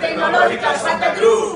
Tecnológica Santa Cruz.